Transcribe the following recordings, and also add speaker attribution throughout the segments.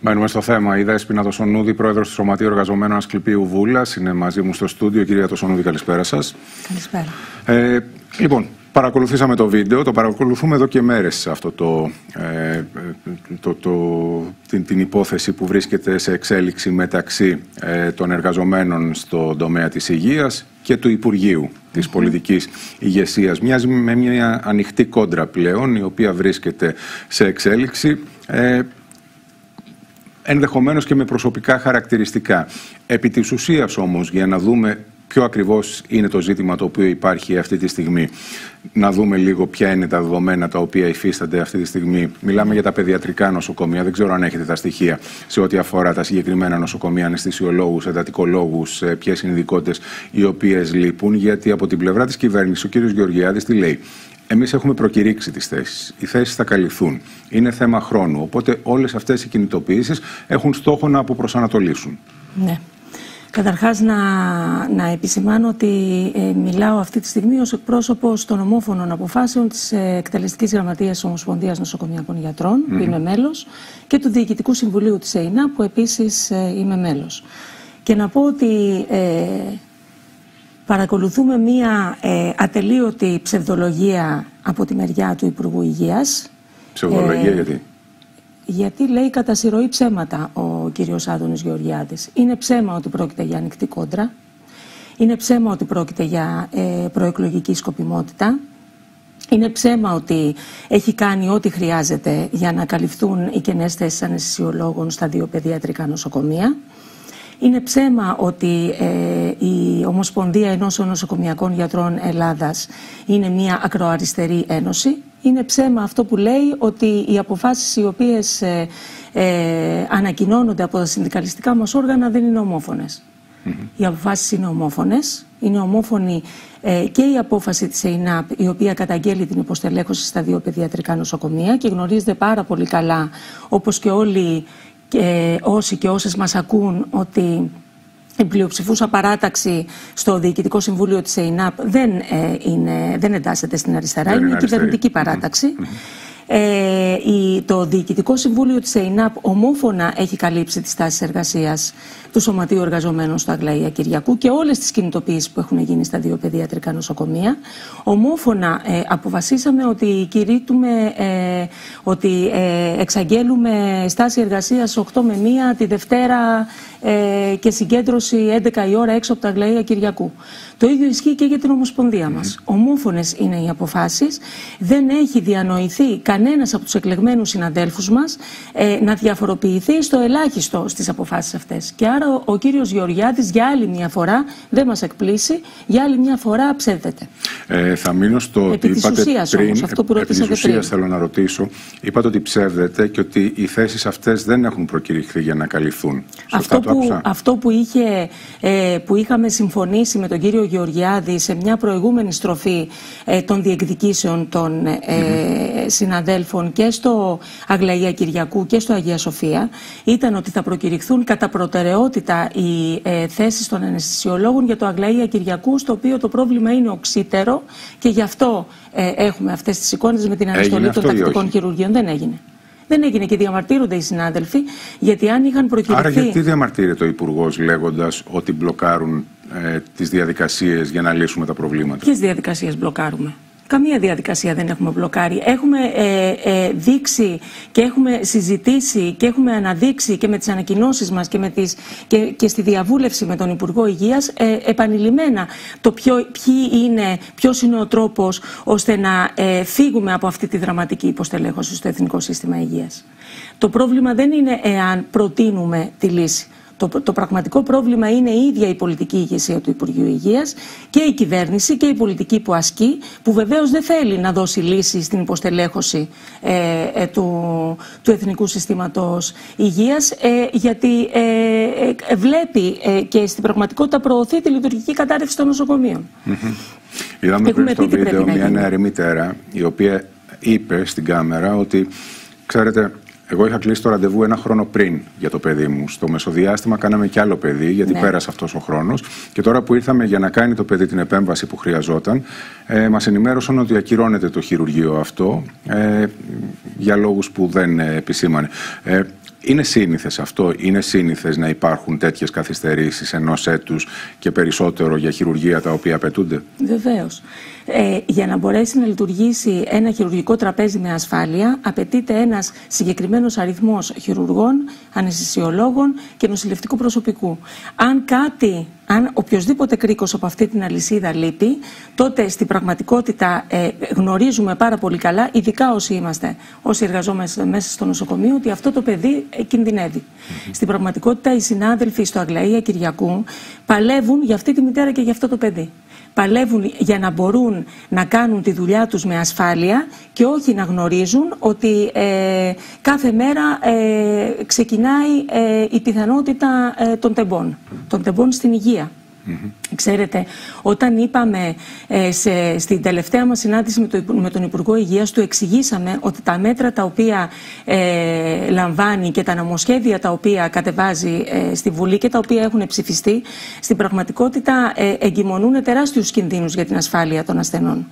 Speaker 1: Μένουμε στο θέμα. Η Δέσποινα Τωσονούδη, πρόεδρος του Σωματείου Εργαζομένων Ασκληπίου Βούλα, είναι μαζί μου στο στούντιο. Κυρία Τωσονούδη, καλησπέρα σας.
Speaker 2: Καλησπέρα.
Speaker 1: Ε, λοιπόν, παρακολουθήσαμε το βίντεο, το παρακολουθούμε εδώ και μέρες αυτό το, ε, το, το, την, την υπόθεση που βρίσκεται σε εξέλιξη μεταξύ ε, των εργαζομένων στον τομέα της υγείας και του Υπουργείου της πολιτικής ηγεσίας. Μοιάζει με μια ανοιχτή κόντρα πλέον, η οποία βρίσκεται σε εξέλιξη. Ε, ενδεχομένως και με προσωπικά χαρακτηριστικά. Επί της ουσίας όμως, για να δούμε ποιο ακριβώς είναι το ζήτημα το οποίο υπάρχει αυτή τη στιγμή. Να δούμε λίγο ποια είναι τα δεδομένα τα οποία υφίστανται αυτή τη στιγμή. Μιλάμε για τα παιδιατρικά νοσοκομεία. Δεν ξέρω αν έχετε τα στοιχεία σε ό,τι αφορά τα συγκεκριμένα νοσοκομεία, αναισθησιολόγους, εντατικολόγους, ποιες είναι οι ειδικότητες οι οποίες λείπουν. Γιατί από την πλευρά της κυβέρνησης ο κ. Γεωργιάδης τι λέει; Εμείς έχουμε προκηρύξει τις θέσεις. Οι θέσεις θα καλυφθούν. Είναι θέμα χρόνου. Οπότε όλες αυτές οι κινητοποιήσεις έχουν στόχο να αποπροσανατολίσουν.
Speaker 2: Ναι. Καταρχάς να, να επισημάνω ότι ε, μιλάω αυτή τη στιγμή ως εκπρόσωπος των ομόφωνων αποφάσεων της ε, Εκτελεστικής Γραμματείας Ομοσπονδίας Νοσοκομιακών Γιατρών, που είμαι μέλος, και του Διοικητικού Συμβουλίου της ΕΙΝΑ, που επίσης ε, είμαι μέλος. Και να πω ότι ε, παρακολουθούμε μία ατελείωτη ψευδολογία από τη μεριά του Υπουργού Υγείας.
Speaker 1: Ψευδολογία γιατί;
Speaker 2: Γιατί λέει κατά συρροή ψέματα ο κύριος Άδωνης Γεωργιάδης. Είναι ψέμα ότι πρόκειται για ανοιχτή κόντρα. Είναι ψέμα ότι πρόκειται για ε, προεκλογική σκοπιμότητα. Είναι ψέμα ότι έχει κάνει ό,τι χρειάζεται για να καλυφθούν οι κενές θέσεις αναισθησιολόγων στα δύο παιδιατρικά νοσοκομεία. Είναι ψέμα ότι ε, η Ομοσπονδία Ενώσεων Νοσοκομιακών Γιατρών Ελλάδας είναι μια ακροαριστερή ένωση. Είναι ψέμα αυτό που λέει ότι οι αποφάσεις οι οποίες ε, ε, ανακοινώνονται από τα συνδικαλιστικά μας όργανα δεν είναι ομόφωνες. Οι αποφάσεις είναι ομόφωνες. Είναι ομόφωνη ε, και η απόφαση της ΕΙΝΑΠ η οποία καταγγέλει την υποστελέχωση στα δύο παιδιατρικά νοσοκομεία και γνωρίζετε πάρα πολύ καλά όπως και όλοι και όσοι και όσες μας ακούν ότι η πλειοψηφούσα παράταξη στο Διοικητικό Συμβούλιο της ΕΙΝΑΠ δεν, ε, είναι, δεν εντάσσεται στην αριστερά, είναι, είναι κυβερνητική ε, η, το Διοικητικό Συμβούλιο της ΕΙΝΑΠ ομόφωνα έχει καλύψει τις τάσεις εργασίας του Σωματείου Εργαζομένων στο Αγλαία Κυριακού και όλες τις κινητοποιήσεις που έχουν γίνει στα δύο παιδιατρικά νοσοκομεία. Ομόφωνα ε, αποφασίσαμε ότι κηρύττουμε, ε, ότι ε, εξαγγέλουμε στάση εργασίας 8 με 1 τη Δευτέρα ε, και συγκέντρωση 11 η ώρα έξω από τα Αγλαία Κυριακού. Το ίδιο ισχύει και για την Ομοσπονδία μας. Ομόφωνες είναι οι αποφάσεις. Δεν έχει διανοηθεί κανένας από τους εκλεγμένους συναδέλφους μας ε, να διαφοροποιηθεί στο ελάχιστο στις αποφάσεις αυτές. Και άρα ο, ο κύριος Γεωργιάδης για άλλη μια φορά δεν μας εκπλήσει, για άλλη μια φορά ψεύδεται.
Speaker 1: Ε, θα μείνω στο
Speaker 2: ότι είπατε ουσίας, πριν, όμως, αυτό που ρωτήσατε
Speaker 1: πριν. θέλω να ρωτήσω, είπατε ότι ψεύδεται και ότι οι θέσεις αυτές δεν έχουν προκηρυχθεί για να καλυφθούν.
Speaker 2: Αυτό που, αυτό που, είχε, ε, που είχαμε συμφωνήσει με τον κύριο Γεωργιάδη σε μια προηγούμενη στροφή ε, των διεκδικήσεων των ε, συναδέλφων και στο Αγλαία Κυριακού και στο Αγία Σοφία ήταν ότι θα προκηρυχθούν κατά προτεραιότητα οι ε, θέσεις των αναισθησιολόγων για το Αγλαία Κυριακού στο οποίο το πρόβλημα είναι οξύτερο και γι' αυτό ε, έχουμε αυτές τις εικόνες με την αναστολή των τακτικών χειρουργείων. Δεν έγινε. Δεν έγινε και διαμαρτύρονται οι συνάδελφοι, γιατί αν είχαν προκυριθεί.
Speaker 1: Άρα, γιατί διαμαρτύρεται ο Υπουργός λέγοντας ότι μπλοκάρουν ε, τις διαδικασίες για να λύσουμε τα προβλήματα;
Speaker 2: Ποιες διαδικασίες μπλοκάρουμε; Καμία διαδικασία δεν έχουμε μπλοκάρει. Έχουμε ε, ε, δείξει και έχουμε συζητήσει και έχουμε αναδείξει και με τις ανακοινώσεις μας και, με τις, και, και στη διαβούλευση με τον Υπουργό Υγείας ε, επανειλημμένα το ποιο, ποιοι είναι, ποιος είναι ο τρόπος ώστε να ε, φύγουμε από αυτή τη δραματική υποστελέχωση στο Εθνικό Σύστημα Υγείας. Το πρόβλημα δεν είναι εάν προτείνουμε τη λύση. Το, το πραγματικό πρόβλημα είναι η ίδια η πολιτική ηγεσία του Υπουργείου Υγείας και η κυβέρνηση και η πολιτική που ασκεί, που βεβαίως δεν θέλει να δώσει λύση στην υποστελέχωση ε, ε, του, του Εθνικού Συστήματος Υγείας, ε, γιατί ε, βλέπει και στην πραγματικότητα προωθεί τη λειτουργική κατάρρευση των νοσοκομείων.
Speaker 1: Είδαμε πριν στο βίντεο μια νεαρή μητέρα, η οποία είπε στην κάμερα ότι, ξέρετε, εγώ είχα κλείσει το ραντεβού ένα χρόνο πριν για το παιδί μου. Στο μεσοδιάστημα κάναμε κι άλλο παιδί, γιατί ναι. πέρασε αυτός ο χρόνος. Και τώρα που ήρθαμε για να κάνει το παιδί την επέμβαση που χρειαζόταν, ε, μας ενημέρωσαν ότι ακυρώνεται το χειρουργείο αυτό ε, για λόγους που δεν ε, επισήμανε. Ε, Είναι σύνηθες αυτό, είναι σύνηθες να υπάρχουν τέτοιες καθυστερήσεις ενός έτους και περισσότερο για χειρουργία τα οποία απαιτούνται;
Speaker 2: Βεβαίως. Ε, για να μπορέσει να λειτουργήσει ένα χειρουργικό τραπέζι με ασφάλεια, απαιτείται ένας συγκεκριμένος αριθμός χειρουργών, αναισθησιολόγων και νοσηλευτικού προσωπικού. Αν κάτι, αν οποιοδήποτε κρίκος από αυτή την αλυσίδα λείπει, τότε στην πραγματικότητα ε, γνωρίζουμε πάρα πολύ καλά, ειδικά όσοι είμαστε, όσοι εργαζόμαστε μέσα στο νοσοκομείο, ότι αυτό το παιδί ε, κινδυνεύει. Στην πραγματικότητα, οι συνάδελφοι στο Αγλαία Κυριακού παλεύουν για αυτή τη μητέρα και για αυτό το παιδί παλεύουν για να μπορούν να κάνουν τη δουλειά τους με ασφάλεια και όχι να γνωρίζουν ότι ε, κάθε μέρα ε, ξεκινάει ε, η πιθανότητα των τεμπών, των τεμπών στην υγεία. Ξέρετε, όταν είπαμε ε, σε, στην τελευταία μας συνάντηση με, το, με τον Υπουργό Υγείας, του εξηγήσαμε ότι τα μέτρα τα οποία ε, λαμβάνει και τα νομοσχέδια τα οποία κατεβάζει ε, στη Βουλή και τα οποία έχουν ψηφιστεί, στην πραγματικότητα ε, εγκυμονούν τεράστιους κινδύνους για την ασφάλεια των ασθενών.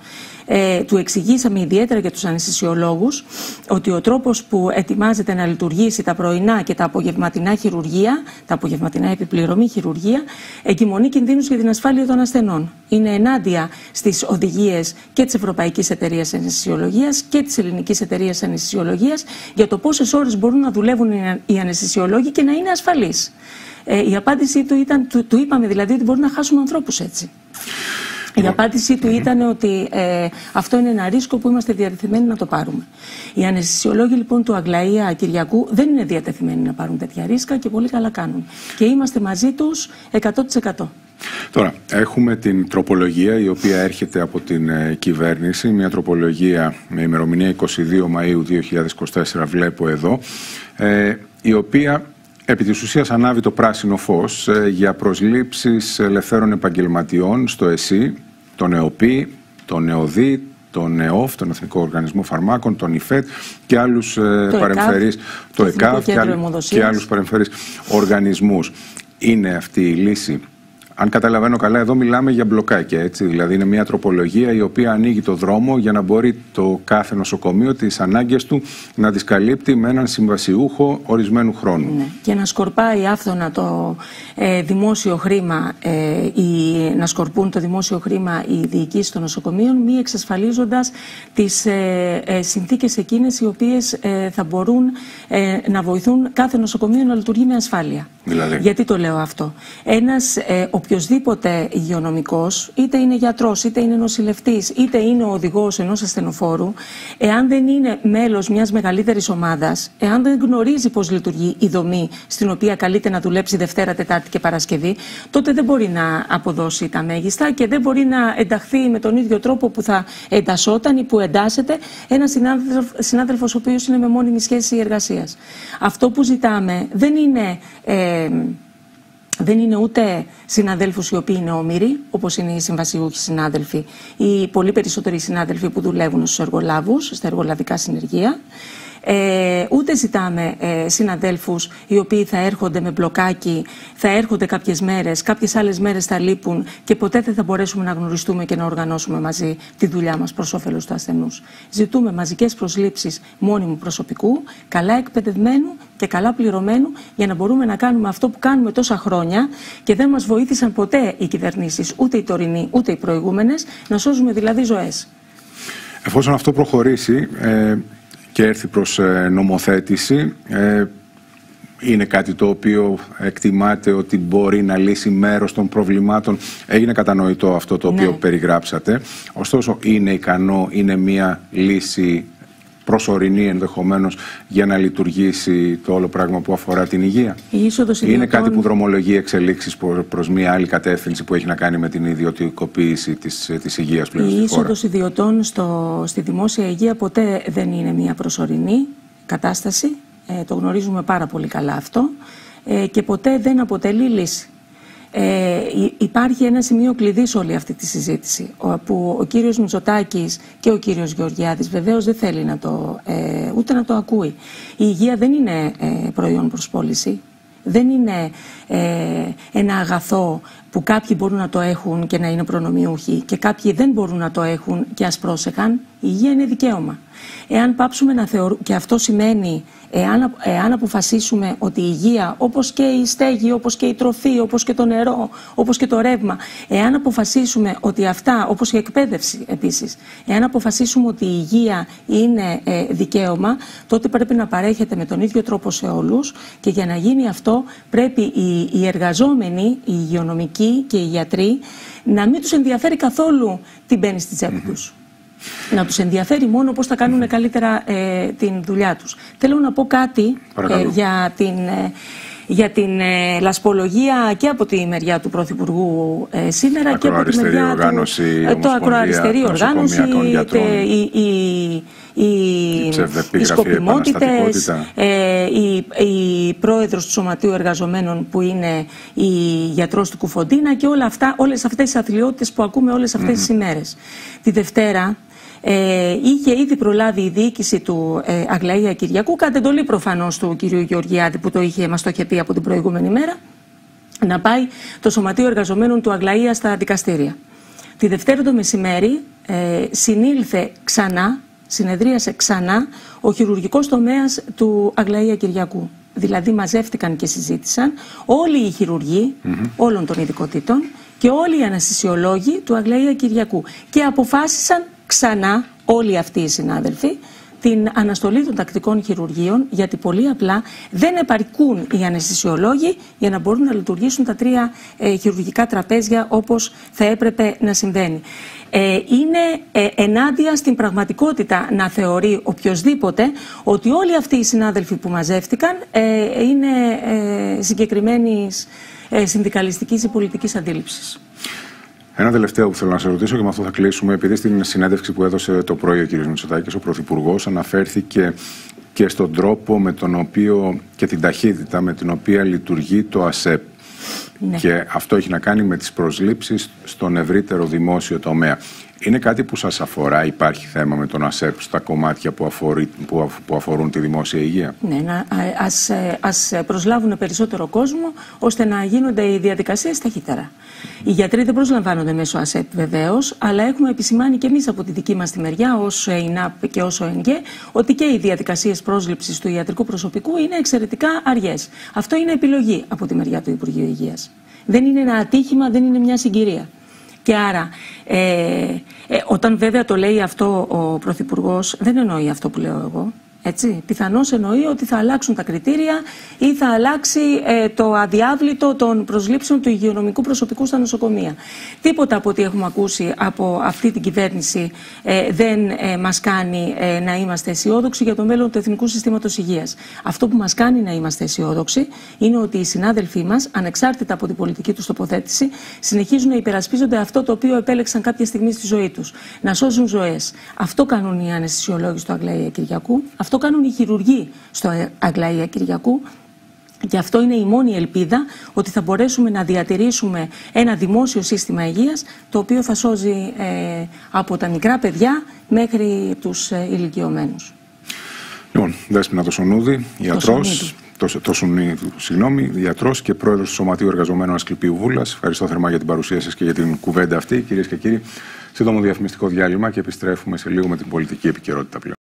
Speaker 2: Ε, του εξηγήσαμε ιδιαίτερα για τους αναισθησιολόγους ότι ο τρόπος που ετοιμάζεται να λειτουργήσει τα πρωινά και τα απογευματινά χειρουργία, τα απογευματινά επιπληρωμή χειρουργία, εγκυμονεί κινδύνους για την ασφάλεια των ασθενών. Είναι ενάντια στις οδηγίες και της Ευρωπαϊκής Εταιρείας Αναισθησιολογίας και της Ελληνικής Εταιρείας Αναισθησιολογίας για το πόσες ώρες μπορούν να δουλεύουν οι αναισθησιολόγοι και να είναι ασφαλείς. Ε, η απάντησή του ήταν, του, του είπαμε δηλαδή ότι μπορεί να χάσουμε ανθρώπους έτσι. Η απάντησή του ήταν ότι ε, αυτό είναι ένα ρίσκο που είμαστε διατεθειμένοι να το πάρουμε. Οι αναισθησιολόγοι λοιπόν του Αγλαία Κυριακού δεν είναι διατεθειμένοι να πάρουν τέτοια ρίσκα και πολύ καλά κάνουν. Και είμαστε μαζί τους 100%.
Speaker 1: Τώρα, έχουμε την τροπολογία η οποία έρχεται από την ε, κυβέρνηση, μια τροπολογία με ημερομηνία 22 Μαΐου 2024 βλέπω εδώ, ε, η οποία επί της ουσίας ανάβει το πράσινο φως ε, για προσλήψεις ελευθέρων επαγγελματιών στο ΕΣΥ, τον ΕΟΠΗ, τον ΕΟΔΗ, τον ΕΟΦ, τον Εθνικό Οργανισμό Φαρμάκων, τον ΙΦΕΤ και άλλους ε, το παρεμφερείς, το ΕΚΑΒ και, και άλλους παρεμφερείς οργανισμούς. Είναι αυτή η λύση; Αν καταλαβαίνω καλά, εδώ μιλάμε για μπλοκάκια. Έτσι. Δηλαδή, είναι μια τροπολογία η οποία ανοίγει το δρόμο για να μπορεί το κάθε νοσοκομείο τις ανάγκες του να τις καλύπτει με έναν συμβασιούχο ορισμένου χρόνου. Ναι.
Speaker 2: Και να σκορπάει άφθονα το ε, δημόσιο χρήμα, ε, ή να σκορπούν το δημόσιο χρήμα οι διοικήσεις των νοσοκομείων, μη εξασφαλίζοντας τις ε, ε, συνθήκες εκείνες οι οποίες ε, θα μπορούν ε, να βοηθούν κάθε νοσοκομείο να λειτουργεί με ασφάλεια.
Speaker 1: Δηλαδή.
Speaker 2: Γιατί το λέω αυτό. Ένας ε, οποιοδήποτε υγειονομικός, είτε είναι γιατρός, είτε είναι νοσηλευτής, είτε είναι ο οδηγός ενός ασθενοφόρου, εάν δεν είναι μέλος μιας μεγαλύτερης ομάδας, εάν δεν γνωρίζει πώς λειτουργεί η δομή στην οποία καλείται να δουλέψει Δευτέρα, Τετάρτη και Παρασκευή, τότε δεν μπορεί να αποδώσει τα μέγιστα και δεν μπορεί να ενταχθεί με τον ίδιο τρόπο που θα εντασσόταν ή που εντάσσεται ένας συνάδελφος ο οποίος είναι με μόνιμη σχέση εργασίας. Αυτό που ζητάμε δεν είναι. Ε, δεν είναι ούτε συναδέλφους οι οποίοι είναι όμοιροι, όπως είναι οι συμβασιούχοι συνάδελφοι ή πολύ περισσότεροι συνάδελφοι που δουλεύουν στους εργολάβους, στα εργολαβικά συνεργεία. Ε, ούτε ζητάμε ε, συναδέλφους οι οποίοι θα έρχονται με μπλοκάκι, θα έρχονται κάποιες μέρες, κάποιες άλλες μέρες θα λείπουν και ποτέ δεν θα μπορέσουμε να γνωριστούμε και να οργανώσουμε μαζί τη δουλειά μας προς όφελος του ασθενούς. Ζητούμε μαζικές προσλήψεις μόνιμου προσωπικού, καλά εκπαιδευμένου και καλά πληρωμένου για να μπορούμε να κάνουμε αυτό που κάνουμε τόσα χρόνια και δεν μας βοήθησαν ποτέ οι κυβερνήσεις, ούτε οι τωρινοί ούτε οι προηγούμενες, να σώζουμε δηλαδή ζωές.
Speaker 1: Εφόσον αυτό προχωρήσει, ε, και έρθει προς ε, νομοθέτηση. Ε, είναι κάτι το οποίο εκτιμάται ότι μπορεί να λύσει μέρος των προβλημάτων. Έγινε κατανοητό αυτό το οποίο ναι. περιγράψατε. Ωστόσο, είναι ικανό, είναι μια λύση προσωρινή ενδεχομένως για να λειτουργήσει το όλο πράγμα που αφορά την υγεία.
Speaker 2: Η
Speaker 1: Είναι κάτι που δρομολογεί εξελίξεις προ μια άλλη κατεύθυνση που έχει να κάνει με την ιδιωτικοποίηση της της υγείας πλέον.
Speaker 2: Η είσοδος ιδιωτών στο, στη δημόσια υγεία ποτέ δεν είναι μια προσωρινή κατάσταση. Ε, το γνωρίζουμε πάρα πολύ καλά αυτό. Ε, και ποτέ δεν αποτελεί λύση. Ε, υπάρχει ένα σημείο κλειδί σε όλη αυτή τη συζήτηση που ο κύριος Μητσοτάκης και ο κύριος Γεωργιάδης βεβαίως δεν θέλει να το, ε, ούτε να το ακούει. Η υγεία δεν είναι ε, προϊόν προς πώληση, δεν είναι ε, ένα αγαθό που κάποιοι μπορούν να το έχουν και να είναι προνομιούχοι και κάποιοι δεν μπορούν να το έχουν και ας πρόσεχαν. Η υγεία είναι δικαίωμα. Εάν πάψουμε να θεωρούμε, και αυτό σημαίνει, εάν, εάν αποφασίσουμε ότι η υγεία, όπως και η στέγη, όπως και η τροφή, όπως και το νερό, όπως και το ρεύμα, εάν αποφασίσουμε ότι αυτά, όπως η εκπαίδευση επίσης, εάν αποφασίσουμε ότι η υγεία είναι ε, δικαίωμα, τότε πρέπει να παρέχεται με τον ίδιο τρόπο σε όλους και για να γίνει αυτό πρέπει οι, οι εργαζόμενοι, οι υγειονομικοί και οι γιατροί να μην τους ενδιαφέρει καθόλου τι μπαίνει στη τσέπη mm τους να τους ενδιαφέρει μόνο πώς θα κάνουν καλύτερα ε, την δουλειά τους. Θέλω να πω κάτι ε, για την, ε, για την λασπολογία και από τη μεριά του Πρωθυπουργού σήμερα και από τη μεριά
Speaker 1: οργάνωση,
Speaker 2: του... Το ακροαριστερή οργάνωση, η, η, οι, οι σκοπιμότητες, ε, η, η πρόεδρος του Σωματείου Εργαζομένων που είναι η γιατρός του Κουφοντίνα και όλα αυτά, όλες αυτές τις αθλειότητες που ακούμε όλες αυτές mm -hmm. τις ημέρες. Τη Δευτέρα ε, είχε ήδη προλάβει η διοίκηση του ε, Αγλαία Κυριακού, κατ' εντολή προφανώς του κ. Γεωργιάδη, που το είχε, μας το είχε πει από την προηγούμενη μέρα, να πάει το Σωματείο Εργαζομένων του Αγλαία στα δικαστήρια. Τη Δευτέρα το μεσημέρι ε, συνήλθε ξανά, συνεδρίασε ξανά ο χειρουργικός τομέας του Αγλαία Κυριακού. Δηλαδή μαζεύτηκαν και συζήτησαν όλοι οι χειρουργοί όλων των ειδικοτήτων και όλοι οι αναστησιολόγοι του Αγλαία Κυριακού και αποφάσισαν ξανά όλοι αυτοί οι συνάδελφοι την αναστολή των τακτικών χειρουργείων, γιατί πολύ απλά δεν επαρκούν οι αναισθησιολόγοι για να μπορούν να λειτουργήσουν τα τρία ε, χειρουργικά τραπέζια όπως θα έπρεπε να συμβαίνει. Ε, είναι ε, ενάντια στην πραγματικότητα να θεωρεί οποιοδήποτε ότι όλοι αυτοί οι συνάδελφοι που μαζεύτηκαν ε, είναι ε, συγκεκριμένης ε, συνδικαλιστικής ή πολιτικής αντίληψης.
Speaker 1: Ένα τελευταίο που θέλω να σε ρωτήσω και με αυτό θα κλείσουμε, επειδή στην συνέντευξη που έδωσε το πρωί ο κ. Μητσοτάκης, ο Πρωθυπουργός, αναφέρθηκε και στον τρόπο με τον οποίο και την ταχύτητα με την οποία λειτουργεί το ΑΣΕΠ. Ναι. Και αυτό έχει να κάνει με τις προσλήψεις στον ευρύτερο δημόσιο τομέα. Είναι κάτι που σας αφορά, υπάρχει θέμα με τον ΑΣΕΠ στα κομμάτια που, αφορεί, που, αφορούν τη δημόσια υγεία;
Speaker 2: Ναι, να, ας, ε, ας προσλάβουν περισσότερο κόσμο ώστε να γίνονται οι διαδικασίες ταχύτερα. Οι γιατροί δεν προσλαμβάνονται μέσω ΑΣΕΠ βεβαίως, αλλά έχουμε επισημάνει και εμείς από τη δική μας τη μεριά, ως ΕΙΝΑΠ και ως ΟΕΝΓΕ, ότι και οι διαδικασίες πρόσληψης του ιατρικού προσωπικού είναι εξαιρετικά αργές. Αυτό είναι επιλογή από τη μεριά του Υπουργείου Υγείας. Δεν είναι ένα ατύχημα, δεν είναι μια συγκυρία. Και άρα, ε, ε, όταν βέβαια το λέει αυτό ο Πρωθυπουργός, δεν εννοεί αυτό που λέω εγώ. Έτσι. Πιθανώς εννοεί ότι θα αλλάξουν τα κριτήρια ή θα αλλάξει ε, το αδιάβλητο των προσλήψεων του υγειονομικού προσωπικού στα νοσοκομεία. Τίποτα από ό,τι έχουμε ακούσει από αυτή την κυβέρνηση ε, δεν ε, μας κάνει ε, να είμαστε αισιόδοξοι για το μέλλον του Εθνικού Συστήματος Υγείας. Αυτό που μας κάνει να είμαστε αισιόδοξοι είναι ότι οι συνάδελφοί μας, ανεξάρτητα από την πολιτική τους τοποθέτηση, συνεχίζουν να υπερασπίζονται αυτό το οποίο επέλεξαν κάποια στιγμή στη ζωή τους. Να σώζουν ζωές. Αυτό κάνουν οι αναισθησιολόγοι του Αγλαία Κυριακού. Αυτό κάνουν οι χειρουργοί στο Αγλαία Κυριακού. Και αυτό είναι η μόνη ελπίδα ότι θα μπορέσουμε να διατηρήσουμε ένα δημόσιο σύστημα υγείας το οποίο θα σώζει ε, από τα μικρά παιδιά μέχρι τους ε, ηλικιωμένους.
Speaker 1: Λοιπόν, Δέσποινα Τοσονούδη, ιατρός, το, το, συγγνώμη, ιατρός και πρόεδρος του Σωματείου Εργαζομένων Ασκληπίου Βούλας. Ευχαριστώ θερμά για την παρουσία σας και για την κουβέντα αυτή. Κυρίες και κύριοι, σύντομο διαφημιστικό διάλειμμα και επιστρέφουμε σε λίγο με την πολιτική επικαιρότητα πλέον.